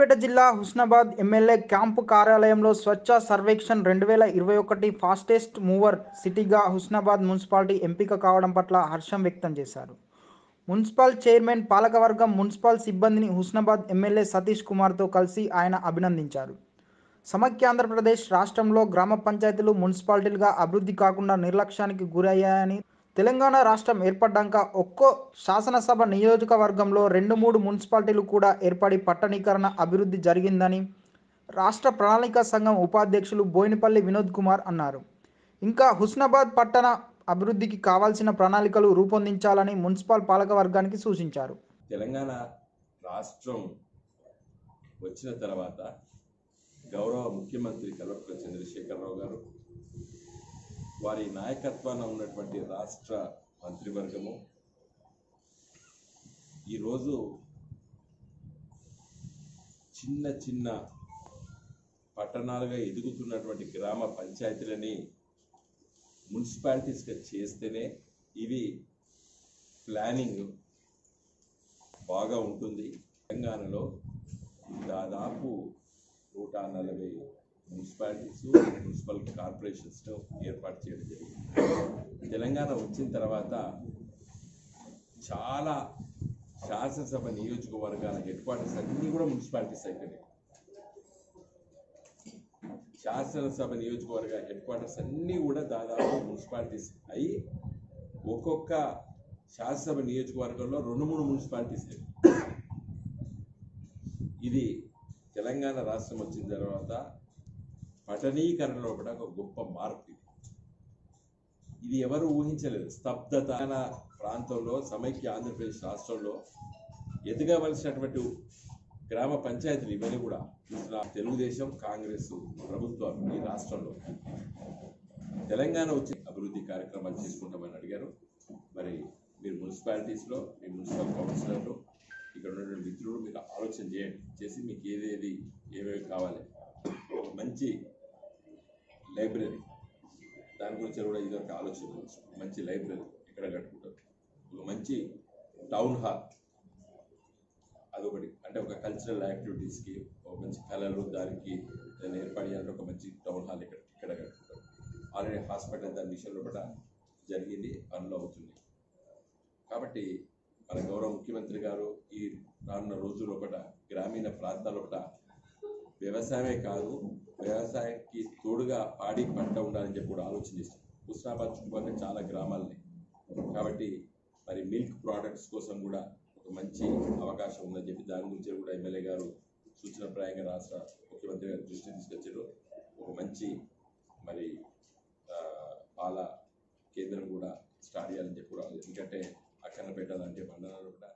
సిద్దిపేట జిల్లా Husnabad MLA camp కార్యాలయంలో స్వచ్ఛ సర్వేక్షణ్ రెండు వేల ఇరవై ఒకటి ఫాస్టెస్ట్ మూవర్ సిటీగా హుస్నాబాద్ మున్సిపాలిటీ ఎంపిక కావడం పట్ల హర్షం వ్యక్తం చేశారు. మున్సిపల్ చైర్మన్ పాలకవర్గం మున్సిపల్ సిబ్బందిని హుస్నాబాద్ ఎమ్మెల్యే సతీష్ కుమార్తో కలిసి ఆయన అభినందించారు. సమైక్య ఆంధ్రప్రదేశ్ రాష్ట్రంలో గ్రామ పంచాయతీలు మున్సిపాలిటీలుగా అభివృద్ధి కాకుండా నిర్లక్ష్యానికి గురయ్యాయని తెలంగాణ రాష్ట్రం ఏర్పడ్డాక ఒక్కో శాసనసభ నియోజకవర్గంలో రెండు మూడు మున్సిపాలిటీలు కూడా ఏర్పడి పట్టణీకరణ అభివృద్ధి జరిగిందని రాష్ట్ర ప్రణాళిక సంఘం ఉపాధ్యక్షులు బోయినపల్లి వినోద్ కుమార్ అన్నారు. ఇంకా హుస్నాబాద్ పట్టణ అభివృద్ధికి కావాల్సిన ప్రణాళికలు రూపొందించాలని మున్సిపల్ పాలక వర్గానికి సూచించారు. తెలంగాణ రాష్ట్రం వచ్చిన తర్వాత గౌరవ ముఖ్యమంత్రి కల్వకుంట్ల చంద్రశేఖరరావు గారు వారి నాయకత్వాన ఉన్నటువంటి రాష్ట్ర మంత్రివర్గము. ఈరోజు చిన్న చిన్న పట్టణాలుగా ఎదుగుతున్నటువంటి గ్రామ పంచాయతీలని మున్సిపాలిటీస్గా చేస్తేనే ఇవి ప్లానింగ్ బాగా ఉంటుంది. తెలంగాణలో దాదాపు నూట నలభై మున్సిపాలిటీస్ మున్సిపల్ కార్పొరేషన్స్ ఏర్పాటు చేయడం జరిగింది. తెలంగాణ వచ్చిన తర్వాత చాలా శాసనసభ నియోజకవర్గాల హెడ్ క్వార్టర్స్ అన్నీ కూడా మున్సిపాలిటీస్ అయిపోయినాయి. శాసనసభ నియోజకవర్గ హెడ్ క్వార్టర్స్ అన్నీ కూడా దాదాపు మున్సిపాలిటీస్ అయి ఒక్కొక్క శాసనసభ నియోజకవర్గంలో రెండు మూడు మున్సిపాలిటీస్ ఇది తెలంగాణ రాష్ట్రం వచ్చిన తర్వాత పట్టణీకరణలో కూడా ఒక గొప్ప మార్పు ఇది. ఇది ఎవరు ఊహించలేదు. స్తబ్దత ప్రాంతంలో సమైక్య ఆంధ్రప్రదేశ్ రాష్ట్రంలో ఎదగవలసినటువంటి గ్రామ పంచాయతీలు ఇవన్నీ కూడా తెలుగుదేశం కాంగ్రెస్ ప్రభుత్వం ఈ రాష్ట్రంలో. తెలంగాణ వచ్చి అభివృద్ధి కార్యక్రమాలు తీసుకుంటామని అడిగారు. మరి మీరు మున్సిపాలిటీస్లో మీ మున్సిపల్ కౌన్సిలర్లు ఇక్కడ ఉన్నటువంటి మిత్రులు మీరు ఆలోచన చేయండి. చేసి మీకు ఏదేది ఏమేమి కావాలి? మంచి లైబ్రరీ. దాని గురించి కూడా ఇదొక ఆలోచన మంచి లైబ్రరీ ఇక్కడ కట్టుకుంటారు? ఒక మంచి టౌన్ హాల్. అదొకటి. అంటే ఒక కల్చరల్ యాక్టివిటీస్కి ఒక మంచి కళలు దానికి దాన్ని ఏర్పాటు చేయాలంటే ఒక మంచి టౌన్ హాల్ ఇక్కడ ఇక్కడ కట్టుకుంటారు? ఆల్రెడీ హాస్పిటల్ దాని విషయంలో కూడా జరిగింది పనులు అవుతుంది. కాబట్టి మన గౌరవ ముఖ్యమంత్రి గారు ఈ రానున్న రోజుల్లో కూడా గ్రామీణ ప్రాంతాల్లో కూడా వ్యవసాయమే కాదు వ్యవసాయానికి తోడుగా పాడి పంట ఉండాలని చెప్పి కూడా ఆలోచన చేస్తాం హుస్నాబాద్ చుట్టుపక్కల చాలా గ్రామాలని. కాబట్టి మరి మిల్క్ ప్రోడక్ట్స్ కోసం కూడా ఒక మంచి అవకాశం ఉందని చెప్పి దాని గురించి కూడా ఎమ్మెల్యే గారు సూచనప్రాయంగా రాష్ట్ర ముఖ్యమంత్రి గారు దృష్టి తీసుకొచ్చారు. ఒక మంచి మరి పాల కేంద్రం కూడా స్టార్ట్ చేయాలని చెప్పి కూడా ఎందుకంటే అక్కన పెట్టాలంటే మండలాలు కూడా